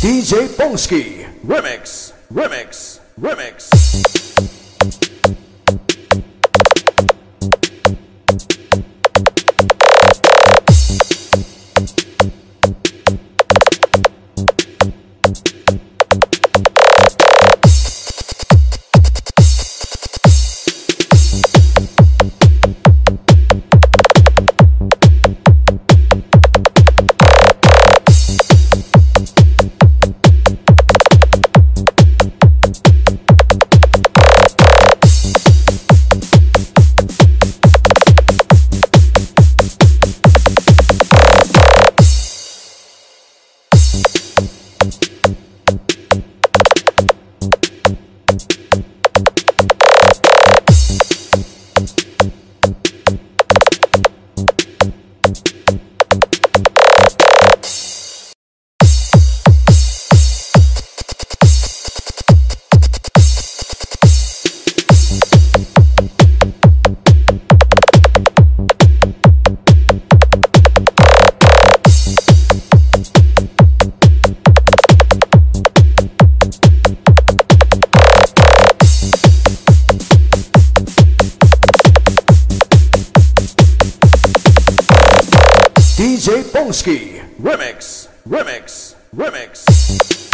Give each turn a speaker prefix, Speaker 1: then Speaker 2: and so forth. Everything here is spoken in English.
Speaker 1: DJ Bonsky Remix Remix Remix DJ Bonsky Remix Remix Remix